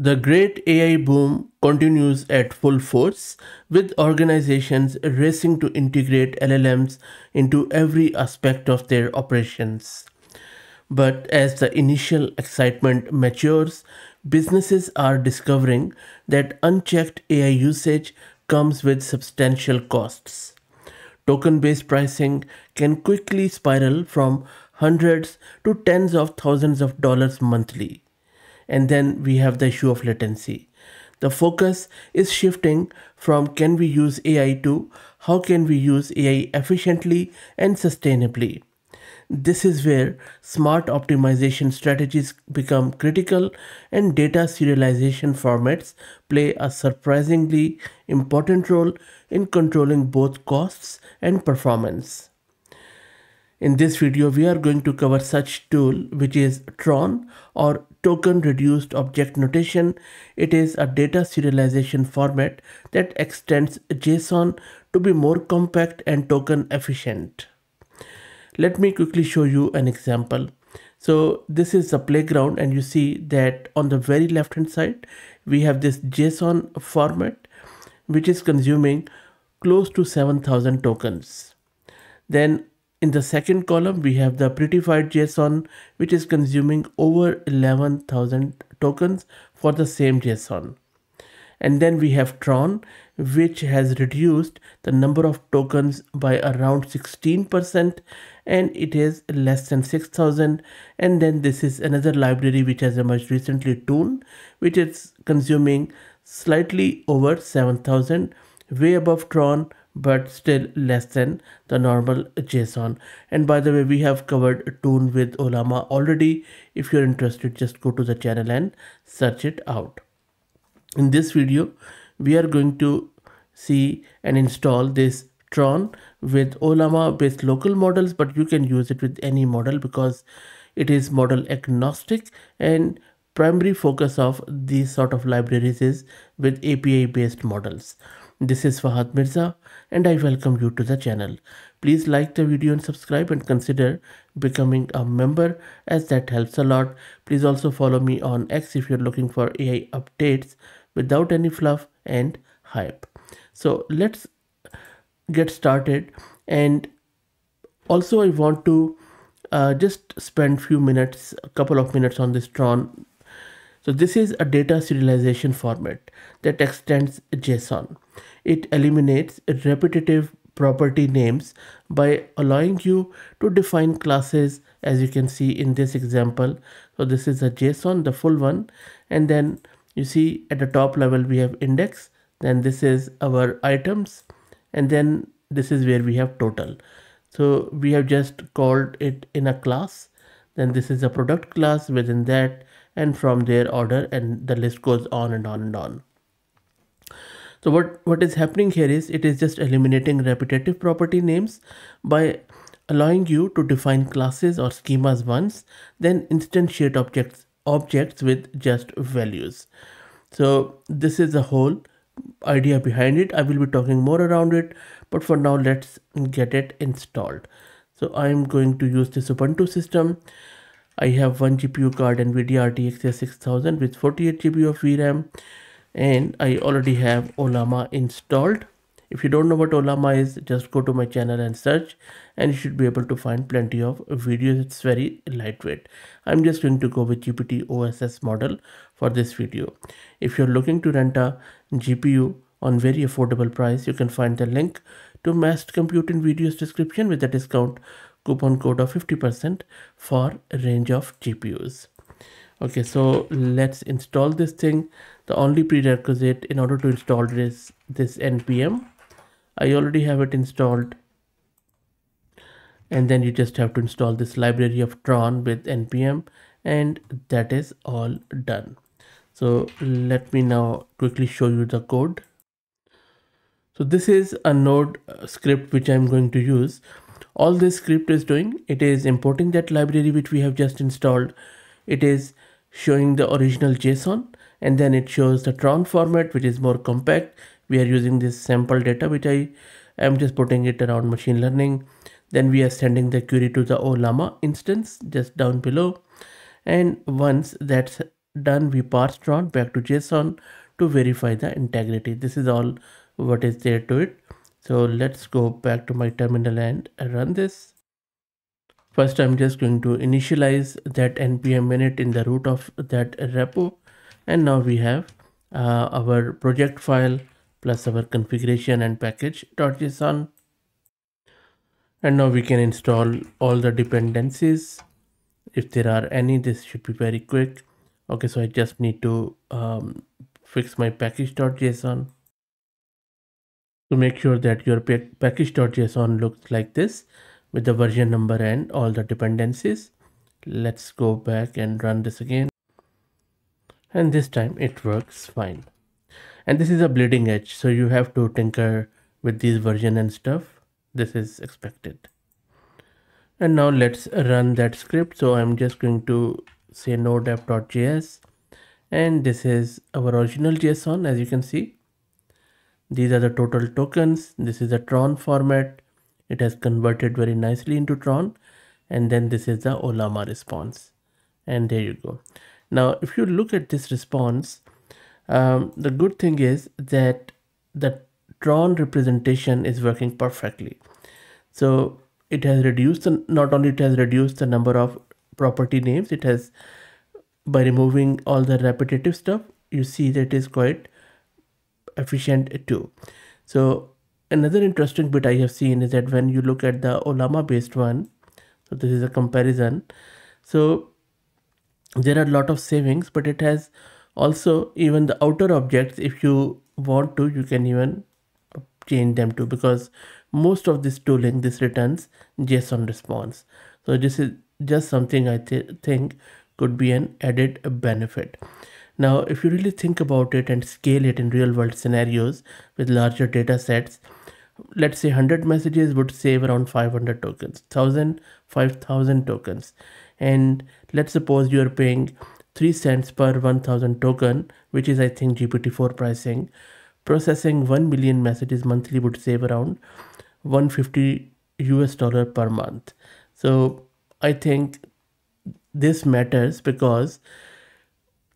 The great AI boom continues at full force, with organizations racing to integrate LLMs into every aspect of their operations. But as the initial excitement matures, businesses are discovering that unchecked AI usage comes with substantial costs. Token based pricing can quickly spiral from hundreds to tens of thousands of dollars monthly and then we have the issue of latency. The focus is shifting from can we use AI to how can we use AI efficiently and sustainably. This is where smart optimization strategies become critical and data serialization formats play a surprisingly important role in controlling both costs and performance. In this video, we are going to cover such tool which is Tron or token reduced object notation. It is a data serialization format that extends JSON to be more compact and token efficient. Let me quickly show you an example. So this is the playground and you see that on the very left hand side, we have this JSON format, which is consuming close to 7000 tokens. Then in the second column, we have the prettified JSON, which is consuming over 11,000 tokens for the same JSON. And then we have Tron, which has reduced the number of tokens by around 16% and it is less than 6000 and then this is another library which has emerged recently Toon which is consuming slightly over 7000 way above Tron but still less than the normal JSON. And by the way, we have covered Toon with Ollama already. If you're interested, just go to the channel and search it out. In this video, we are going to see and install this Tron with Ollama based local models, but you can use it with any model because it is model agnostic and primary focus of these sort of libraries is with API based models. This is Fahd Mirza and I welcome you to the channel. Please like the video and subscribe and consider becoming a member as that helps a lot. Please also follow me on X if you're looking for AI updates without any fluff and hype. So let's get started and also I want to uh, just spend few minutes, a couple of minutes on this Tron. So this is a data serialization format that extends JSON. It eliminates repetitive property names by allowing you to define classes as you can see in this example. So this is a JSON, the full one. And then you see at the top level, we have index. Then this is our items. And then this is where we have total. So we have just called it in a class. Then this is a product class within that and from their order and the list goes on and on and on. So what, what is happening here is it is just eliminating repetitive property names by allowing you to define classes or schemas once, then instantiate objects objects with just values. So this is the whole idea behind it. I will be talking more around it, but for now let's get it installed. So I'm going to use this Ubuntu system. I have one GPU card NVIDIA RTX 6000 with 48 GB of VRAM and I already have Ollama installed. If you don't know what Ollama is, just go to my channel and search and you should be able to find plenty of videos. It's very lightweight. I'm just going to go with GPT OSS model for this video. If you're looking to rent a GPU on very affordable price, you can find the link to Massed Compute in video's description with a discount coupon code of 50% for range of GPUs. Okay, so let's install this thing. The only prerequisite in order to install this this npm i already have it installed. And then you just have to install this library of tron with npm and that is all done. So let me now quickly show you the code. So this is a node script which i'm going to use all this script is doing it is importing that library which we have just installed. It is showing the original json and then it shows the tron format which is more compact. We are using this sample data which i am just putting it around machine learning. Then we are sending the query to the ollama instance just down below. And once that's done, we parse Tron back to JSON to verify the integrity. This is all what is there to it. So let's go back to my terminal and run this. First, I'm just going to initialize that npm init in the root of that repo. And now we have uh, our project file plus our configuration and package.json. And now we can install all the dependencies. If there are any, this should be very quick. Okay, so I just need to um, fix my package.json to make sure that your package.json looks like this with the version number and all the dependencies. Let's go back and run this again. And this time it works fine. And this is a bleeding edge. So you have to tinker with these version and stuff. This is expected. And now let's run that script. So I'm just going to say node app.js and this is our original JSON as you can see these are the total tokens. This is the Tron format. It has converted very nicely into Tron. And then this is the Ollama response. And there you go. Now, if you look at this response, um, the good thing is that the Tron representation is working perfectly. So it has reduced, the, not only it has reduced the number of property names, it has, by removing all the repetitive stuff, you see that it is quite efficient too. So another interesting bit I have seen is that when you look at the Ollama based one, so this is a comparison. So there are a lot of savings, but it has also even the outer objects, if you want to, you can even change them too because most of this tooling, this returns JSON response. So this is just something I th think could be an added benefit. Now, if you really think about it and scale it in real world scenarios with larger data sets, let's say 100 messages would save around 500 tokens, 1000, 5000 tokens. And let's suppose you're paying 3 cents per 1000 token, which is I think GPT-4 pricing. Processing 1 million messages monthly would save around 150 US dollar per month. So I think this matters because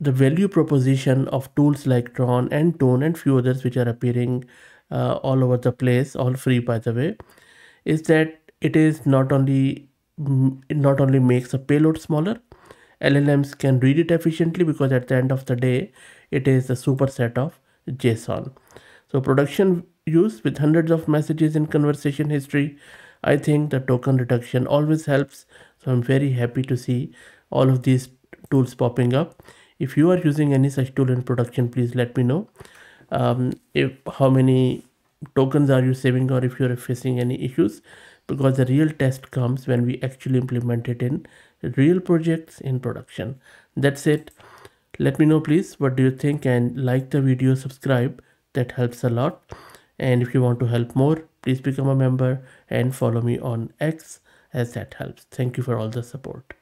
the value proposition of tools like Tron and Toon and few others which are appearing uh, all over the place, all free by the way, is that it is not only it not only makes a payload smaller, LLMs can read it efficiently because at the end of the day, it is a superset of JSON. So production use with hundreds of messages in conversation history, I think the token reduction always helps. So I'm very happy to see all of these tools popping up if you are using any such tool in production please let me know. Um, if how many tokens are you saving or if you're facing any issues? Because the real test comes when we actually implement it in real projects in production. That's it. Let me know please what do you think? And like the video subscribe. That helps a lot. And if you want to help more please become a member and follow me on x as that helps. Thank you for all the support